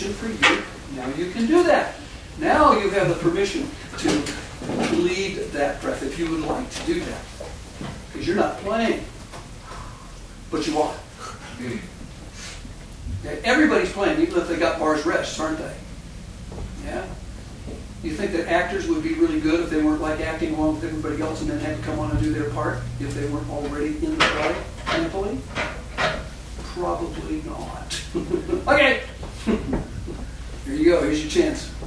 permission for you. Now you can do that. Now you have the permission to lead that breath if you would like to do that. Because you're not playing, but you are. Okay, Everybody's playing, even if they got bars rests, aren't they? Yeah? You think that actors would be really good if they weren't like acting along with everybody else and then had to come on and do their part if they weren't already in the play, thankfully? Probably not. okay. Here you go. Here's your chance.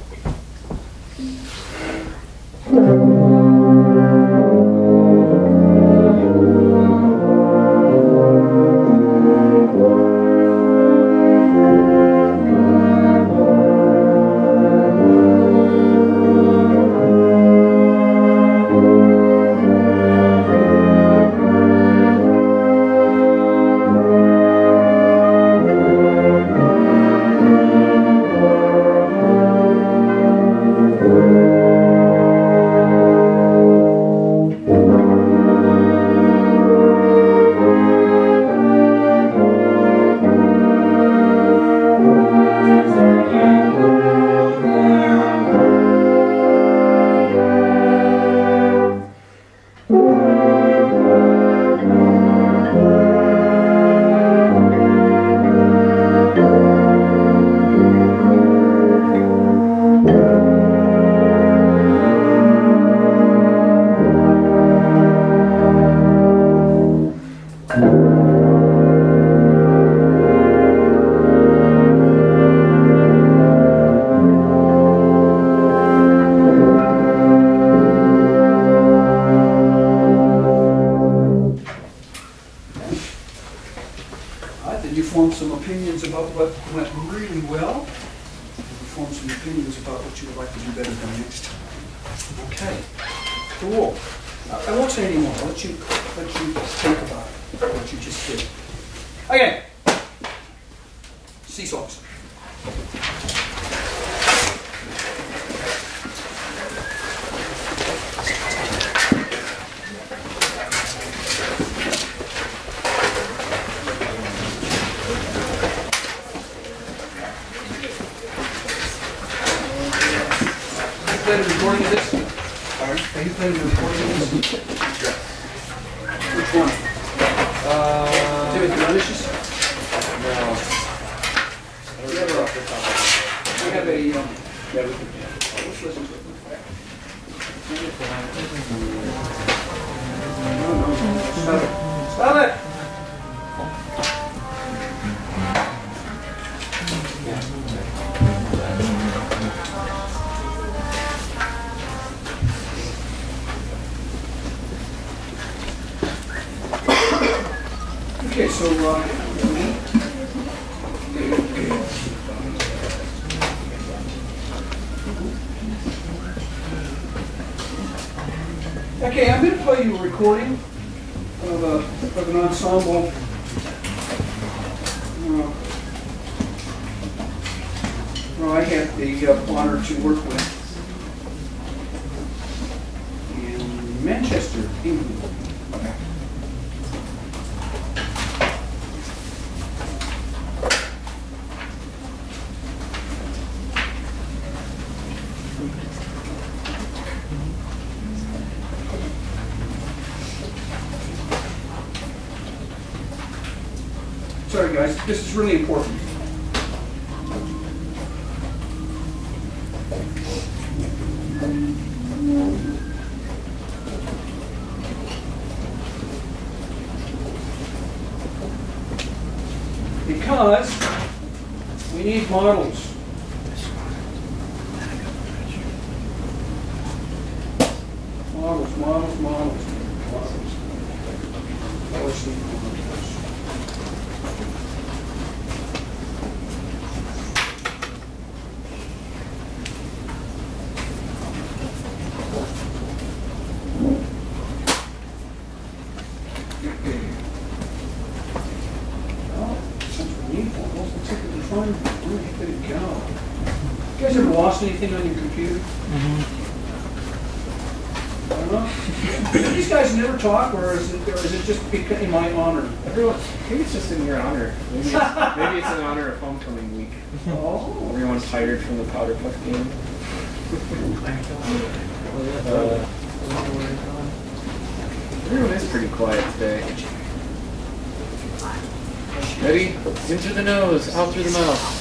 So, uh, okay, I'm gonna play you a recording of a, of an ensemble. uh, Well, I had the uh, honor to work with in Manchester, England. Sorry, guys, this is really important. Because we need models. Models, models, models, models. Always need models. Oh, since we need one, well, let's see if we can find one. Where the heck did it go? You guys ever lost anything on your computer? I don't know. These guys never talk, or is it, or is it just in my honor? Everyone, maybe it's just in your honor. Maybe it's, maybe it's in honor of homecoming week. Oh. Everyone everyone's tired from the powder puff game. Uh, everyone is pretty quiet today. Ready? In through the nose, out through the mouth.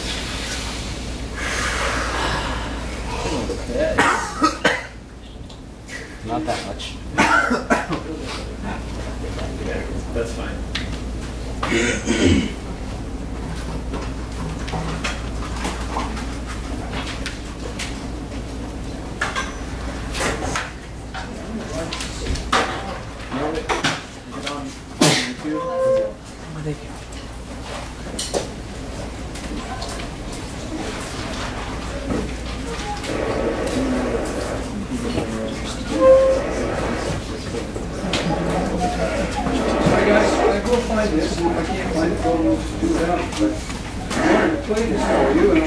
Will find this, and if I can't find it, we'll do it out, but I wanted to play this for you, and I...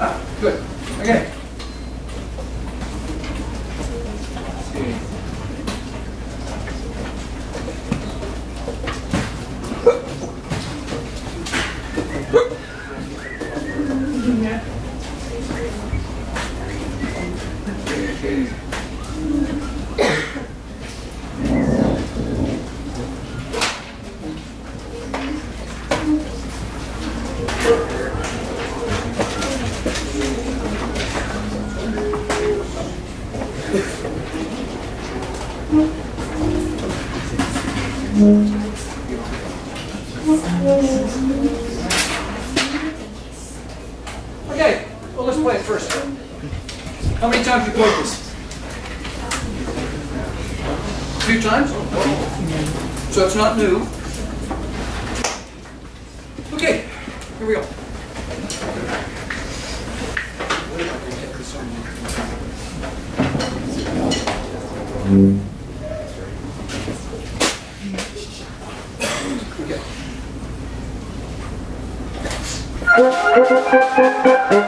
Ah, good, okay. Okay, well, let's play it first. How many times you played this? A few times? So it's not new. Okay, here we go. Okay. Okay.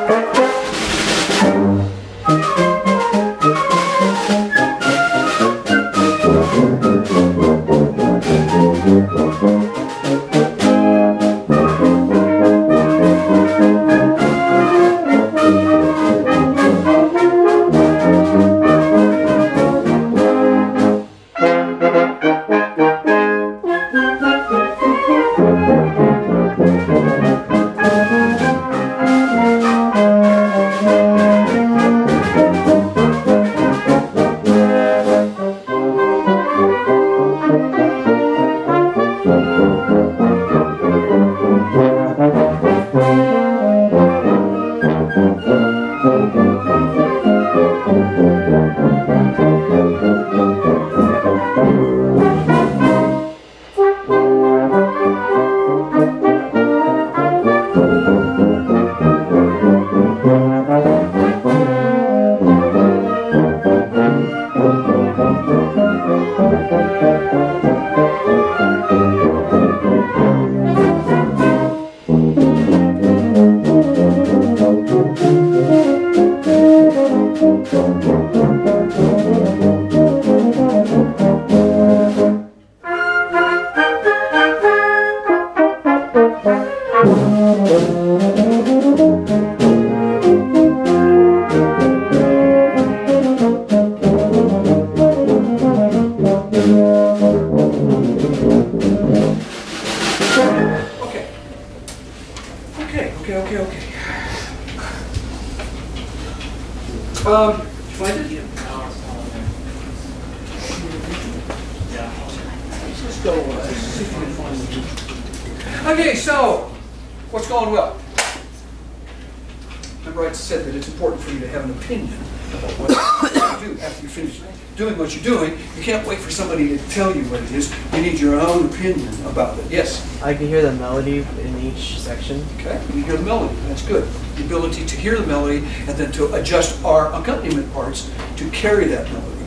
I can hear the melody in each section. Okay, you hear the melody, that's good. The ability to hear the melody and then to adjust our accompaniment parts to carry that melody.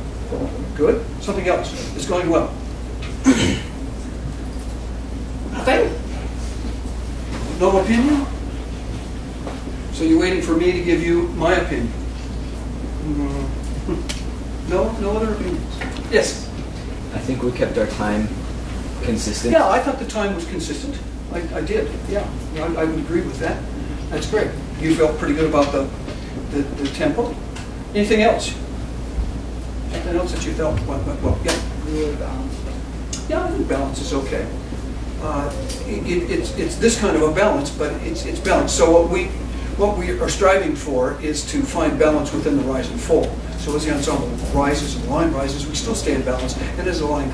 Good? Something else is going well. Nothing? No opinion? So you're waiting for me to give you my opinion? Mm-hmm. No, no other opinions? Yes? I think we kept our time consistent. Yeah, I thought the time was consistent. I, I did, yeah. I, I would agree with that. That's great. You felt pretty good about the, the, the tempo. Anything else? Anything else that you felt went, went well? Yeah. Yeah, I think balance is okay. Uh, it, it- it's, it's this kind of a balance, but it's, it's balanced. So what we, what we are striving for is to find balance within the rise and fall. So as the ensemble rises and the line rises, we still stay in balance. And as the line,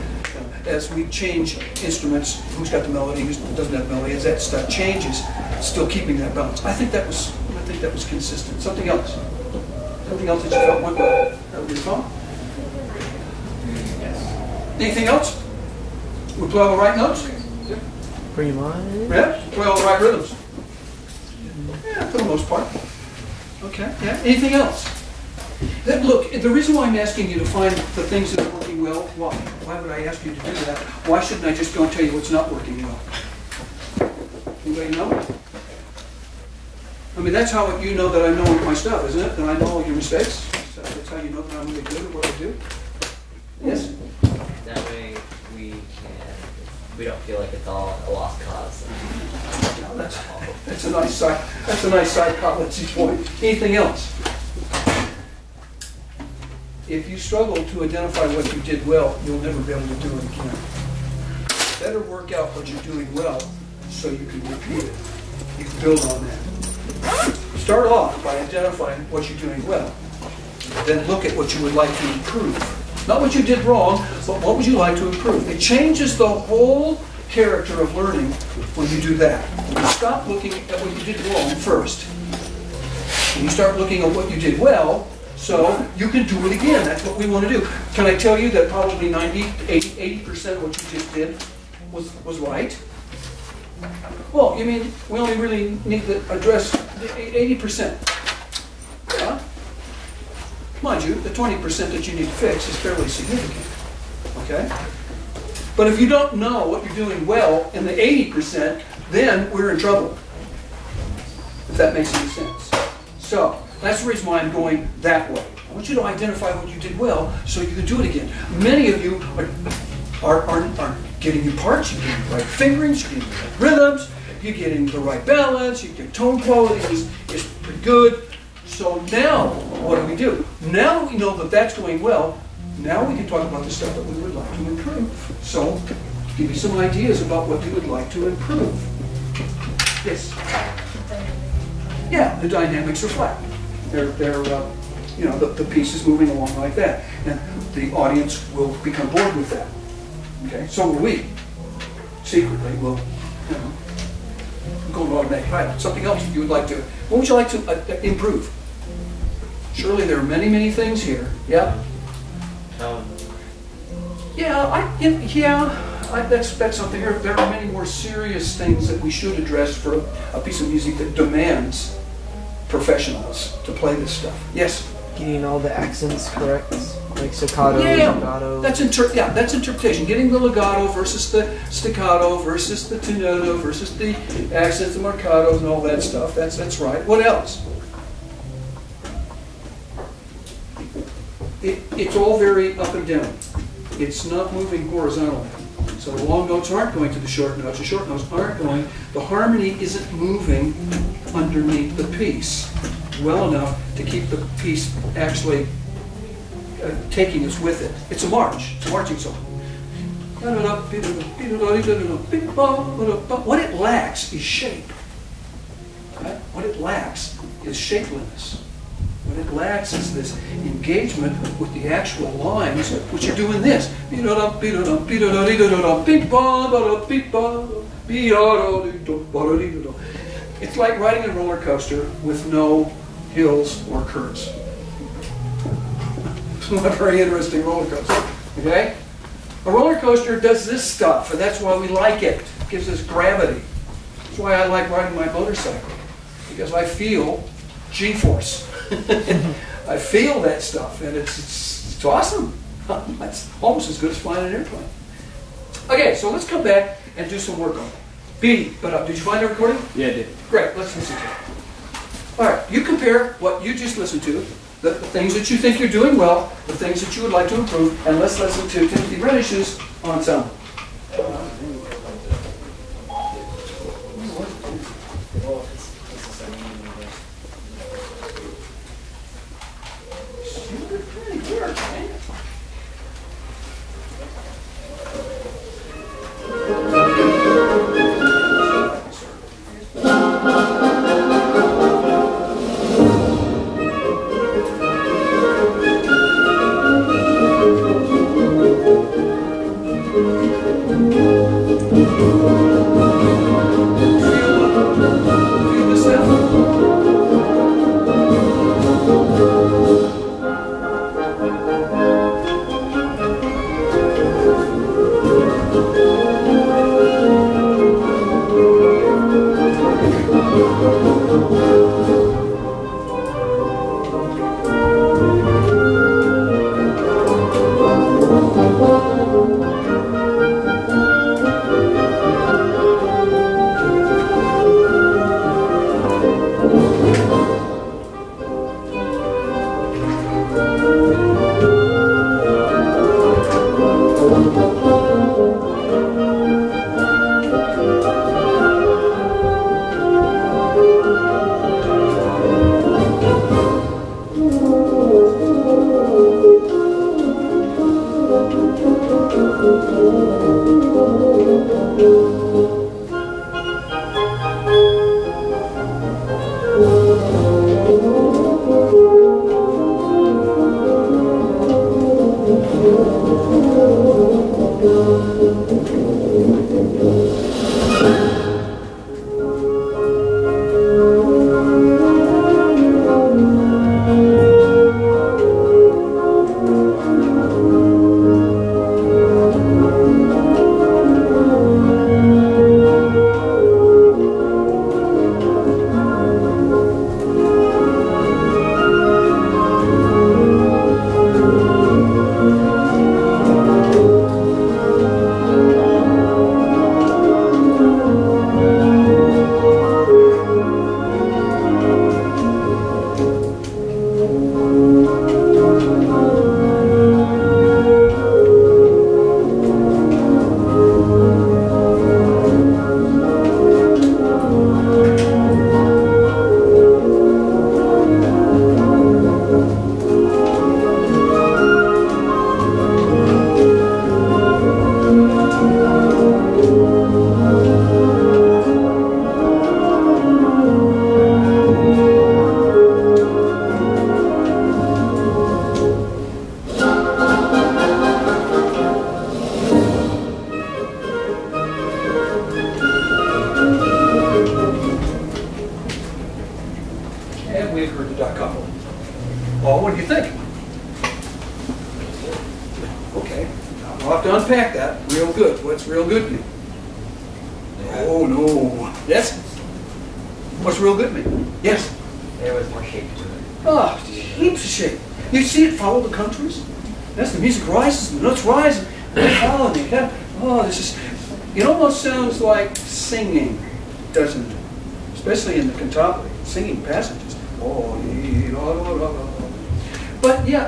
as we change instruments, who's got the melody, who doesn't have melody, as that stuff changes, still keeping that balance. I think that was, I think that was consistent. Something else? Something else that you felt went well? That would be fun. Anything else? We play all the right notes? Pretty much. Yeah, play all the right rhythms. Yeah, for the most part. Okay, yeah. Anything else? That, look, the reason why I'm asking you to find the things that well, why? Why would I ask you to do that? Why shouldn't I just go and tell you what's not working well? Anybody know? I mean, that's how you know that I know my stuff, isn't it? That I know all your mistakes? So That's how you know that I'm really good at what I do? Yes? That way we can, we don't feel like it's all a lost cause. Yeah, That's, that's a nice side, that's a nice psychology point. Anything else? If you struggle to identify what you did well, you'll never be able to do it again. Better work out what you're doing well so you can repeat it. You can build on that. Start off by identifying what you're doing well. Then look at what you would like to improve. Not what you did wrong, but what would you like to improve? It changes the whole character of learning when you do that. You stop looking at what you did wrong first. And you start looking at what you did well, so you can do it again. That's what we want to do. Can I tell you that probably 90, 80, 80% of what you just did was, was right? Well, you mean, we only really need to address the 80%. Yeah. Mind you, the 20% that you need to fix is fairly significant, okay? But if you don't know what you're doing well in the 80%, then we're in trouble. If that makes any sense. So, that's the reason why I'm going that way. I want you to identify what you did well so you can do it again. Many of you are, are, are, are getting your parts, you're getting the right fingerings, you're getting the right rhythms, you're getting the right balance, your tone quality is, is pretty good. So now, what do we do? Now that we know that that's going well, now we can talk about the stuff that we would like to improve. So, give you some ideas about what you would like to improve. Yes? Yeah, the dynamics are flat. They're, they're, uh, you know, the, the piece is moving along like that. And the audience will become bored with that. Okay, so will we. Secretly, we'll, you know, go to automatic pilot. Something else you would like to, what would you like to uh, improve? Surely there are many, many things here. Yeah? Um, Yeah, I, yeah, I, that's, that's something, there, there are many more serious things that we should address for a, a piece of music that demands professionals to play this stuff. Yes? Getting all the accents correct, like staccato, Yeah, legato. That's inter, yeah, that's interpretation, getting the legato versus the staccato versus the tenuto versus the accents, the marcatos and all that stuff, that's, that's right. What else? It, it's all very up and down. It's not moving horizontally. So the long notes aren't going to the short notes, the short notes aren't going, the harmony isn't moving underneath the piece well enough to keep the piece actually uh, taking us with it. It's a march, it's a marching song. What it lacks is shape. Right? What it lacks is shapeliness. What it lacks is this engagement with the actual lines, which are doing this. It's like riding a roller coaster with no hills or curves. It's not a very interesting roller coaster, okay? A roller coaster does this stuff, and that's why we like it. It gives us gravity. That's why I like riding my motorcycle, because I feel G-force. I feel that stuff, and it's, it's, it's awesome. It's almost as good as flying an airplane. Okay, so let's come back and do some work on it. B, but uh, did you find the recording? Yeah, I did. Great, let's listen to it. All right, you compare what you just listened to, the, the things that you think you're doing well, the things that you would like to improve, and let's listen to Timothy Reynish's ensemble.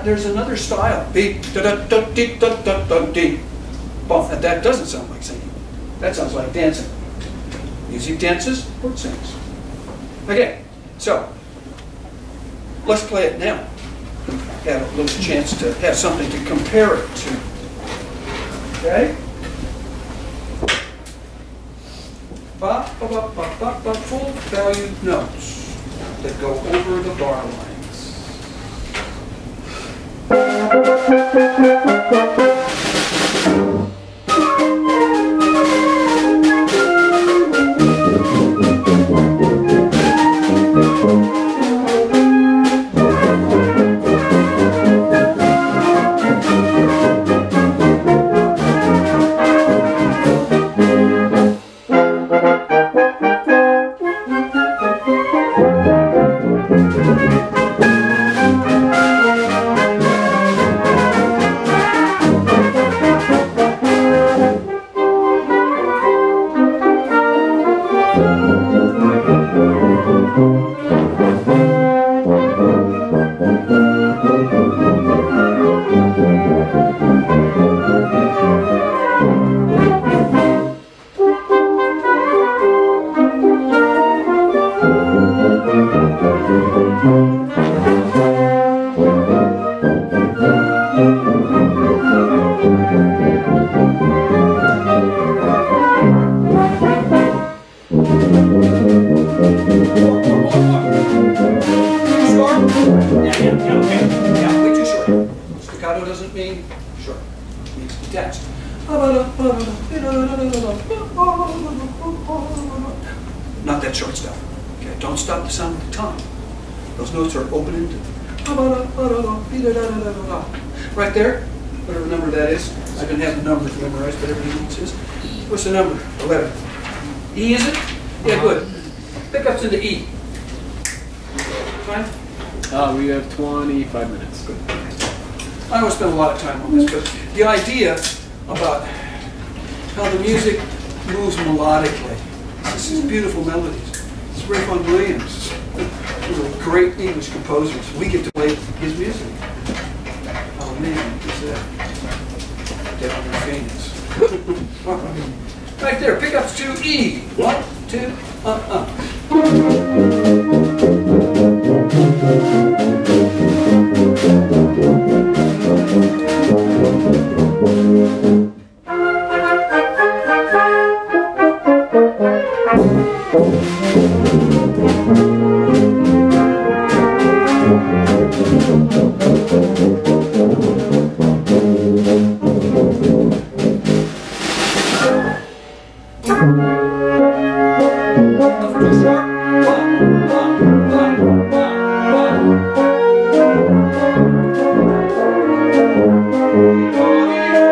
There's another style. That, doesn't sound like singing. That sounds like dancing. Music dances, or sings. Okay, so let's play it now. Have a little chance to have something to compare it to. Okay? Ba, ba, ba, ba, ba, ba, full value notes that go over the bar lines. Sure? Not that short stuff. Okay, don't stop the sound of the tongue. Those notes are open-ended. Right there, whatever number that is. I didn't have the numbers memorized, but everything else is. What's the number? 11. E is it? Yeah, good. Pick up to the E. Fine? Uh, we have 25 minutes. I don't spend a lot of time on this, but the idea about how the music moves melodically. This is beautiful melodies. It's Rayfon Williams, one of the great English composers. We get to play his music. Oh man, is that down in Phoenix. right there, pick up to E. One, two, uh, uh.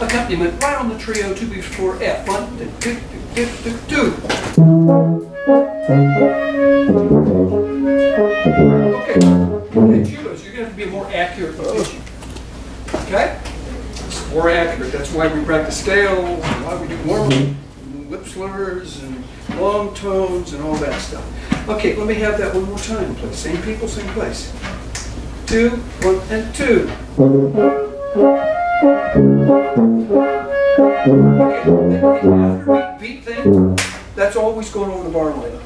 Accompaniment right on the trio, two before F. One, two, two, two, two, two. Okay. Okay, Julius, you're gonna have to be more accurate with this. Okay? It's more accurate. That's why we practice scales, and why we do more mm-hmm. lip slurs and long tones and all that stuff. Okay, let me have that one more time, please. Same people, same place. Two, one, and two. That's always going over the bar line.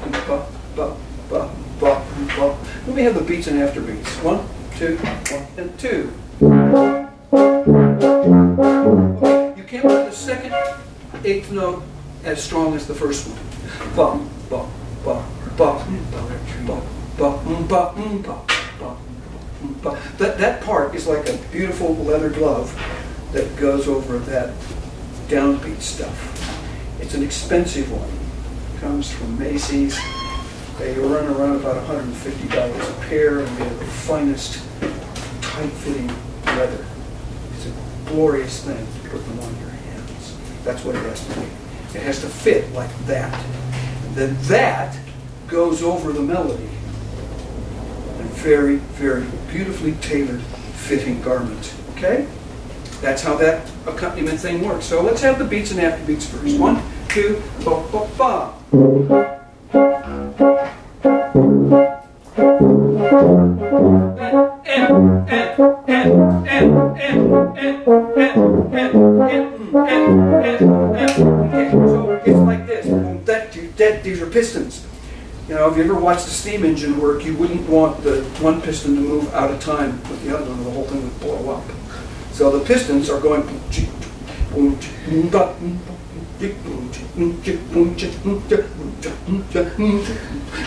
Let me have the beats and after beats. One, two, one, and two. You can't play the second eighth note as strong as the first one. Mm, mm, mm. That, that part is like a beautiful leather glove that goes over that downbeat stuff. It's an expensive one. It Comes from Macy's. They run around about $150 a pair and they're the finest, tight-fitting leather. It's a glorious thing to put them on your hands. That's what it has to be. It has to fit like that. And then that goes over the melody. A very, very beautifully tailored fitting garment. Okay? That's how that accompaniment thing works. So let's have the beats and after beats first. One, two, ba, ba, ba. So it's like this. That, that, these are pistons. You know, if you ever watched the steam engine work, you wouldn't want the one piston to move out of time with the other one, the whole thing would blow up. So the pistons are going.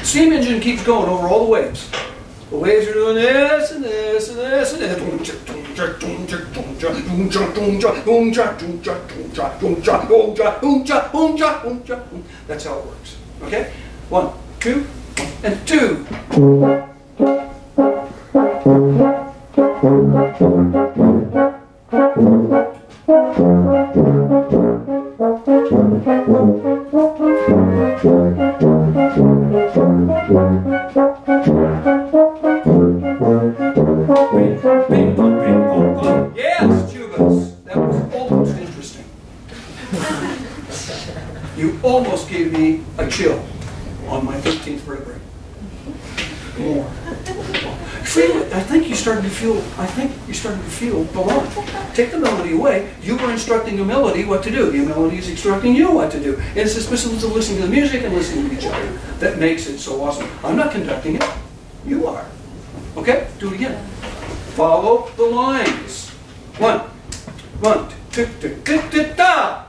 Steam engine keeps going over all the waves. The waves are doing this and this and this and this. That's how it works. Okay? One, two, and two. Yes, Jubas. That was almost interesting. You almost gave me a chill on my 15th vertebrae. More. Feel it. I think you started to feel. I think you started to feel line. Take the melody away. You were instructing the melody what to do. The melody is instructing you what to do. It's the specifics of listening to the music and listening to each other that makes it so awesome. I'm not conducting it. You are. Okay? Do it again. Follow the lines. One, one, two, two, two, two, da.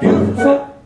Beautiful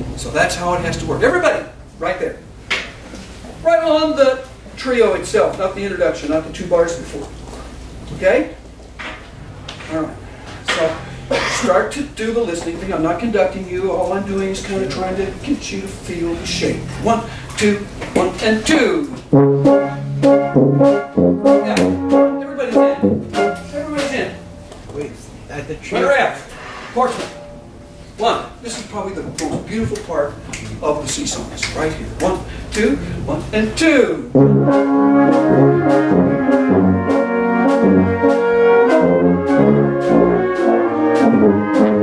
that is the incredibly important part. Everything sits on that. Everything will be shaped by that. Okay? So that's how it has to work. Everybody, right there. Right on the trio itself, not the introduction, not the two bars before. Okay? All right. So start to do the listening thing. I'm not conducting you. All I'm doing is kind of trying to get you to feel the shape. One, two, one, and two. Yeah. Everybody's in. Everybody's in. Wait, at the trio. F. Portrait. One. This is probably the most beautiful part of the sea songs. Right here. One, two, one, and two.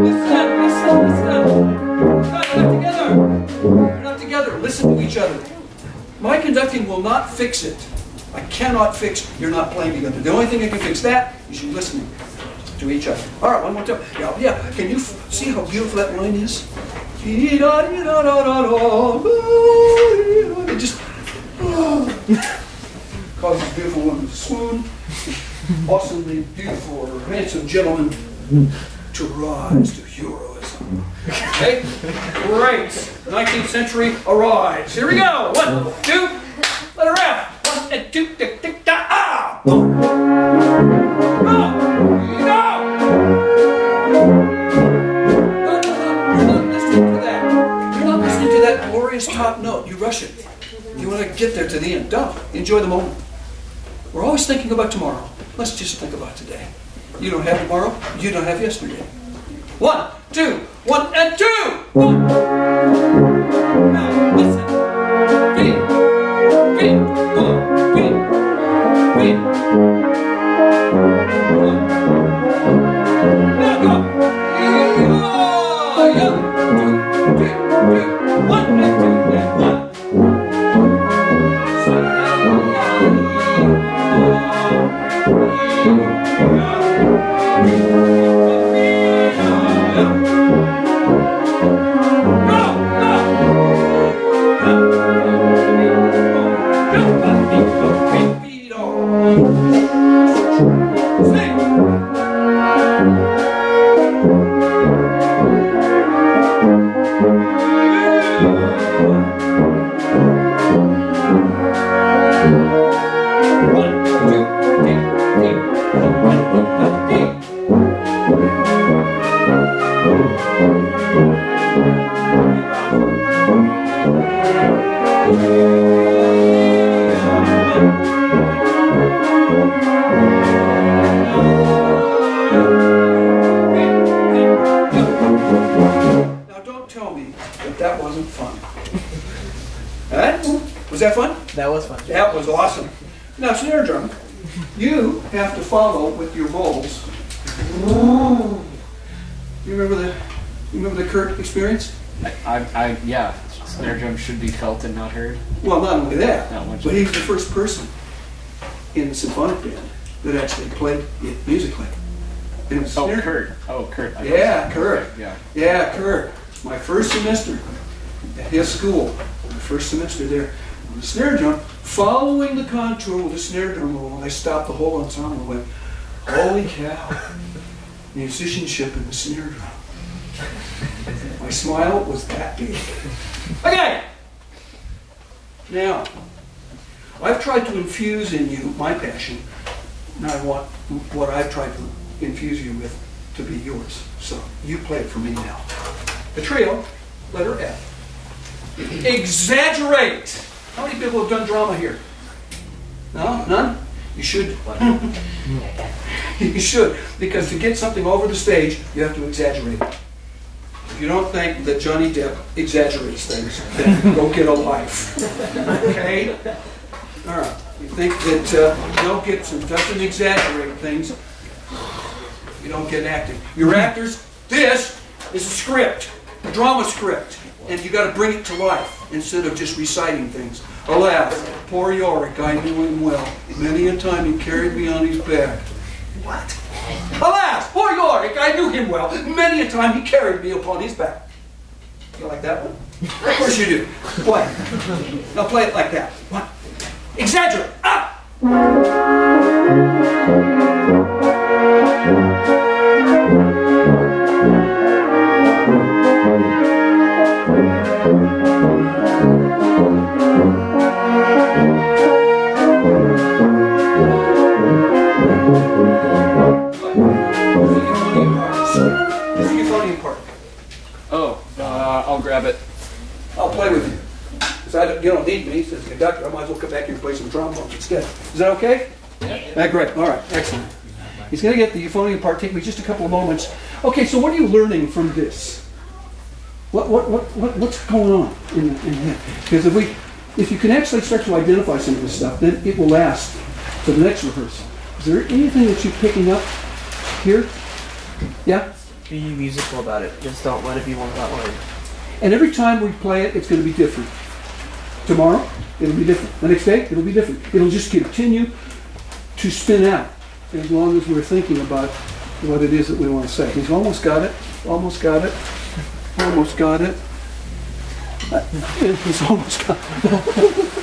Listen, You're not together. You're not together. Listen to each other. My conducting will not fix it. I cannot fix you're not playing together. The only thing that can fix that is you listening each other. All right, one more time. Yeah, yeah. Can you see how beautiful that line is? It just causes beautiful women to swoon. Awesomely beautiful handsome gentlemen to rise to heroism. Okay? Great. 19th century arrives. Here we go. One, two, letter F. One and two, tick, tick, ah. Rush it. You want to get there to the end. Don't. Enjoy the moment. We're always thinking about tomorrow. Let's just think about today. You don't have tomorrow. You don't have yesterday. One, two, one, and two. One. Felt and not heard. Well, not only that, Not but he's the first person in the symphonic band that actually played it musically. And it's Oh, snare- Kurt. Oh, Kurt. I Yeah, Kurt. Yeah. Yeah, Kurt. My first semester at his school, my first semester there, on the snare drum, following the contour with the snare drum roll, and I stopped the whole ensemble and went, holy cow, musicianship in the snare drum. My smile was that big. Okay! Now, I've tried to infuse in you my passion. and I want what I've tried to infuse you with to be yours. So you play it for me now. The trio, letter F. Exaggerate. How many people have done drama here? No? None? You should. you should. Because to get something over the stage, you have to exaggerate. If you don't think that Johnny Depp exaggerates things, then go get a life. Okay? All right. You think that uh, Mel Gibson doesn't exaggerate things, you don't get acting. You're actors. This is a script, a drama script, and you got to bring it to life instead of just reciting things. Alas, poor Yorick, I knew him well. Many a time he carried me on his back. What? Alas, poor Yorick, I knew him well. Many a time he carried me upon his back. You like that one? Of course you do. Play. Now play it like that. One. Exaggerate. Up. Conductor. I might as well come back here and play some trombone instead. Is that okay? Yeah. great. All right. Excellent. He's going to get the euphonium part. Take me just a couple of moments. Okay, so what are you learning from this? What, what, what, what what's going on in, in here? Because if we, if you can actually start to identify some of this stuff, then it will last to the next rehearsal. Is there anything that you're picking up here? Yeah? Be musical about it. Just don't let it be one of that way. And every time we play it, it's going to be different. Tomorrow, it'll be different. The next day, it'll be different. It'll just continue to spin out as long as we're thinking about what it is that we want to say. He's almost got it. Almost got it. Almost got it. Uh, He's almost got it.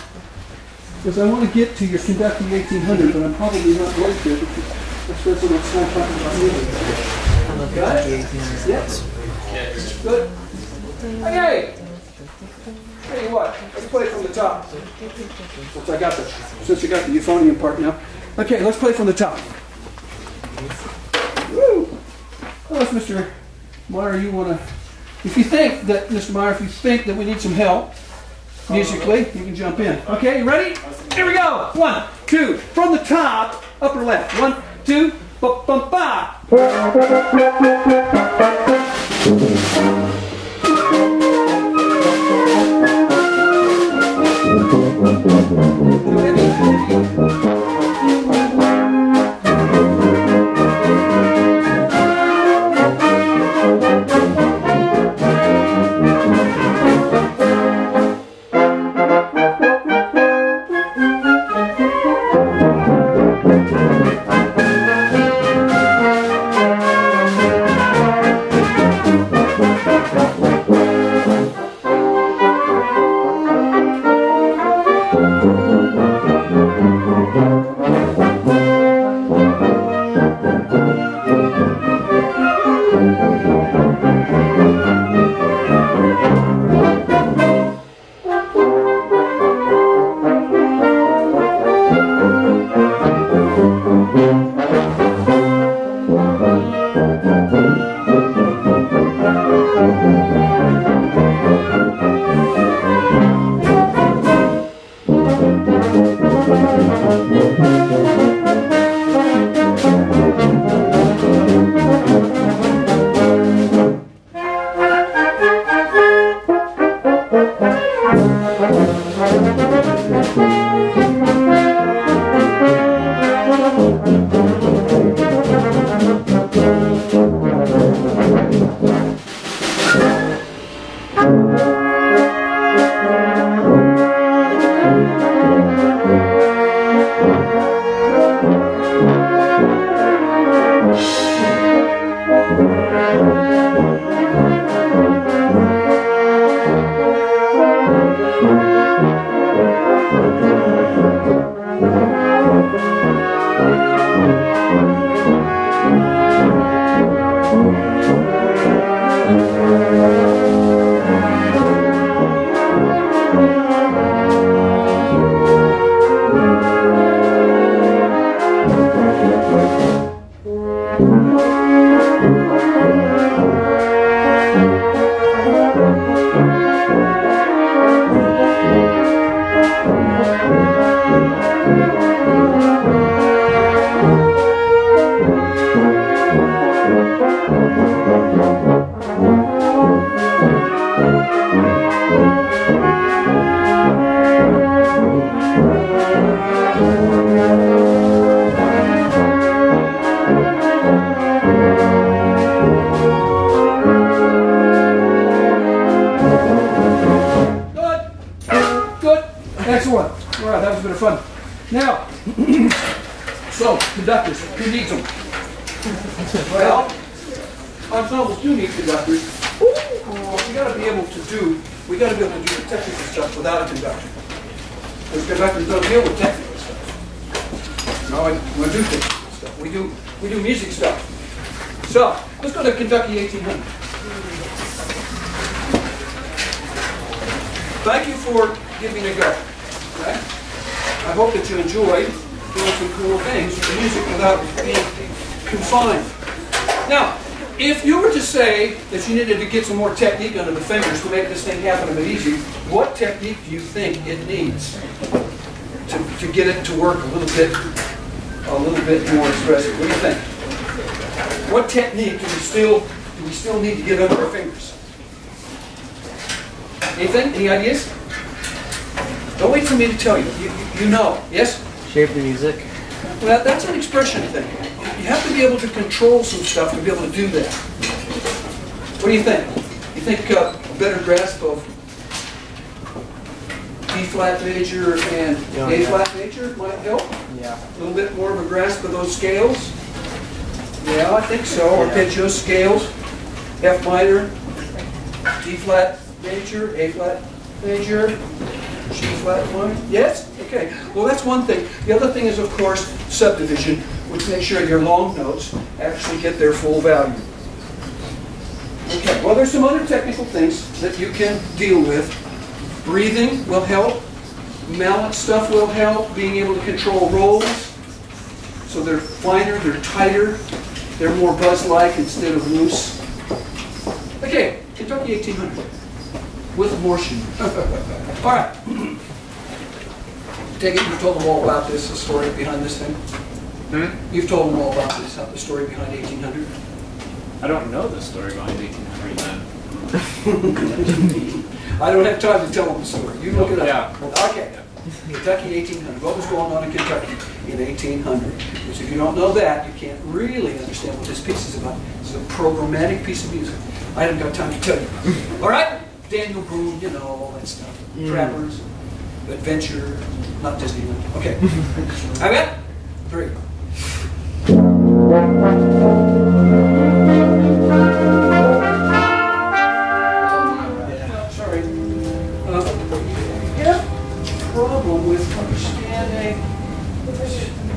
Because I want to get to your conducting 1800, but I'm probably not going to because I spent so much time talking about music. Got it? Yes. Good. Okay. Tell you what, let's play from the top. Since I got the, since I got the euphonium part now. Okay, let's play from the top. Woo! Well, Mr. Meyer, you want to, if you think that, Mr. Meyer, if you think that we need some help musically, you can jump in. Okay, you ready? Here we go. One, two, from the top, upper left. One, two, ba ba ba. Eu of fun. Now, so conductors, who needs them? Well, ensembles do need conductors. Uh, We gotta be able to do, we gotta be able to do the technical stuff without a conductor. Because conductors don't deal with technical stuff. No, we do technical stuff. We do, we do music stuff. So, let's go to Kentucky 1800. Thank you for giving a go. Okay? I hope that you enjoyed doing some cool things with music without being confined. Now, if you were to say that you needed to get some more technique under the fingers to make this thing happen a bit easy, what technique do you think it needs to, to get it to work a little bit, a little bit more expressive? What do you think? What technique do we still do we still need to get under our fingers? Anything? Any ideas? Don't wait for me to tell you. You, you, you know. Yes? Shape the music. Well, that's an expression thing. You have to be able to control some stuff to be able to do that. What do you think? You think uh, a better grasp of B flat major and Yeah, A yeah. flat major might help? Yeah. A little bit more of a grasp of those scales? Yeah, I think so. Arpeggio scales, F minor, D flat major, A flat major, G flat minor. Yes? Okay. Well, that's one thing. The other thing is, of course, subdivision, which makes sure your long notes actually get their full value. Okay. Well, there's some other technical things that you can deal with. Breathing will help. Mallet stuff will help. Being able to control rolls. So they're finer, they're tighter, they're more buzz-like instead of loose. Okay, Kentucky 1800 with motion. all right. Take it, you've told them all about this, the story behind this thing. Hmm? You've told them all about this, the story behind 1800. I don't know the story behind 1800 then. I don't have time to tell them the story. You look it up. Yeah. Okay. Kentucky 1800. What was going on in Kentucky in 1800? Because if you don't know that, you can't really understand what this piece is about. It's a programmatic piece of music. I haven't got time to tell you. All right? Daniel Boone, you know, all that stuff. Trappers, adventure, not Disneyland. Okay. I got three. Sorry. Uh, You have problem with understanding,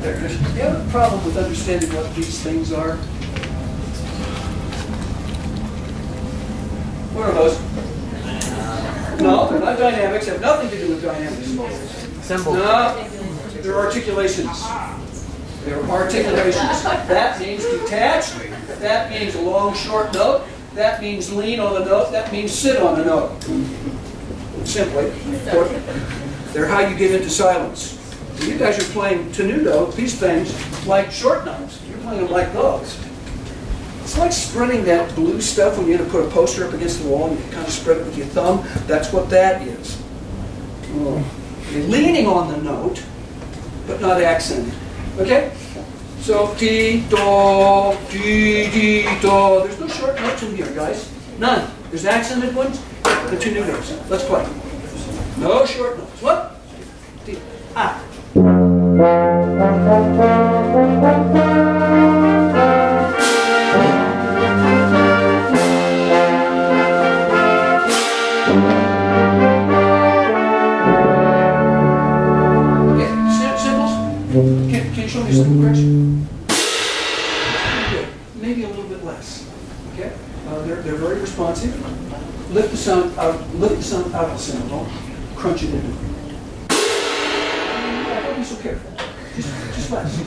there it is. You have a problem with understanding what these things are? What are those? No, they're not dynamics, have nothing to do with dynamics. Symbol. No, they're articulations. They're articulations. That means detached, that means a long, short note, that means lean on the note, that means sit on the note. Simply. They're how you get into silence. You guys are playing tenuto, these things, like short notes. You're playing them like those. It's like spreading that blue stuff when you're going to put a poster up against the wall and you kind of spread it with your thumb. That's what that is. Okay, leaning on the note, but not accented. Okay? So D, Do, D, D, Do. There's no short notes in here, guys. None. There's accented ones, the two new notes. Let's play. No short notes. What? D, ah. Maybe a little bit less. Okay? Uh, they're, they're very responsive. Lift the sound out, lift the sound out of the cymbal. Crunch it into. Yeah, Don't be so careful. Just, just less.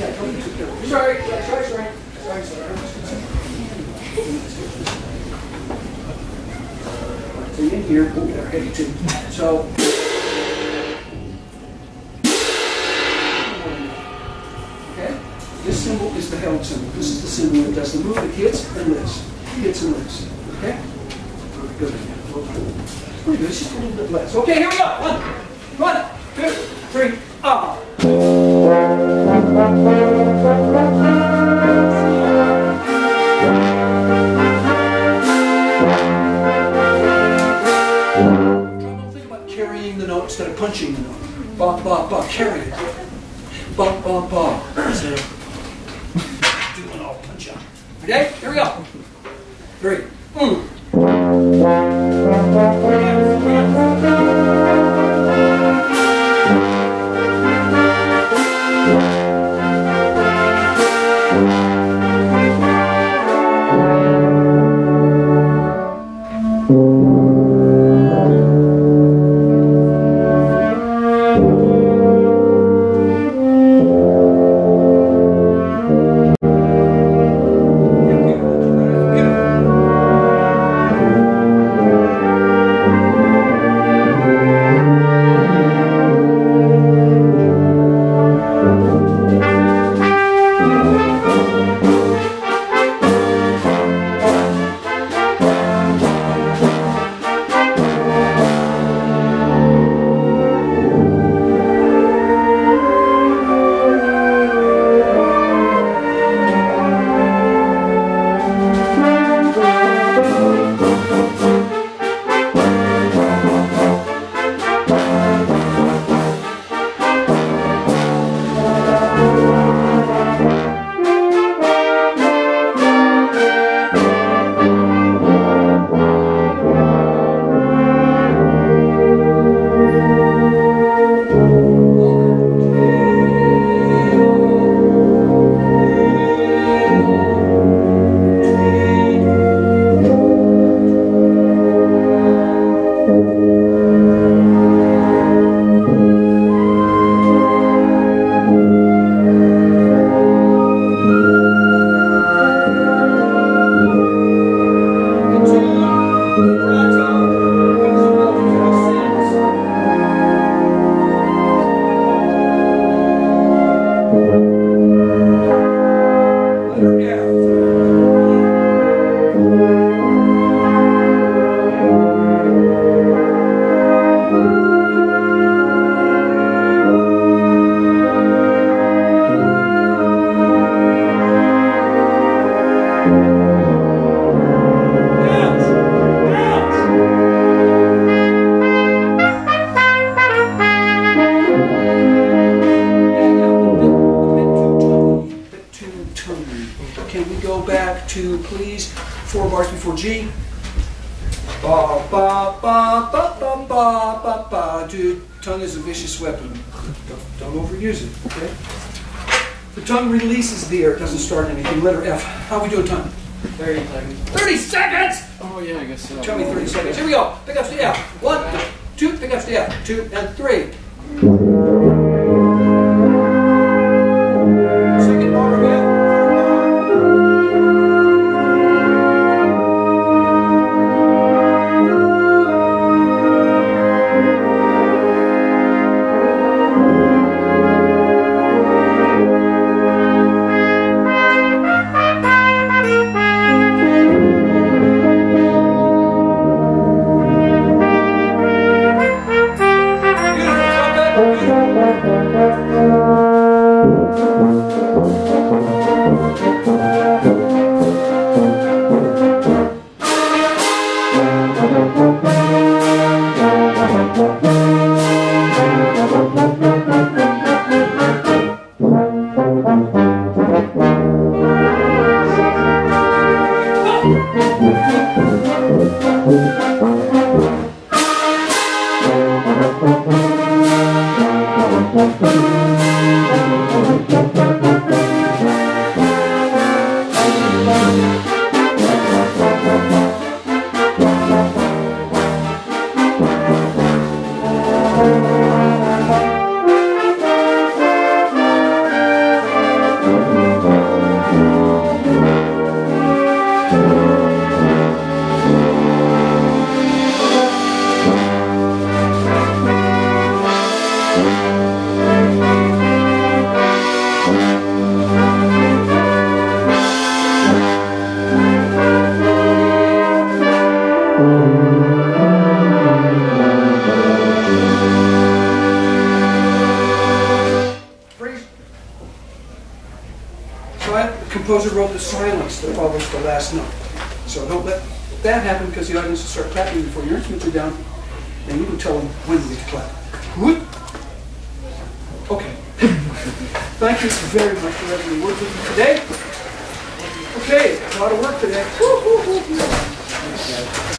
Yeah, don't be so careful. Sorry, sorry, sorry. Sorry, sorry. So in here, get our heady too. So. Symbol. This is the cymbal that does the move. It hits and lifts. Hits and lifts. Okay? Good. Pretty good. It's just a little bit less. Okay, here we go. One, one, two, three, ah. Carrying the note instead of punching the note. Ba, ba, ba, carry it. Ba, ba, ba. Instead of doing all punch out. Okay, here we go. Overuse it, okay? The tongue releases the air, it doesn't start anything. Letter F. How we doing, tongue? 30 seconds. 30 seconds! Oh, yeah, I guess so. Tell me 30 seconds. Here we go. Pick up the F. One, two, pick up the F. Two, and three. Freeze.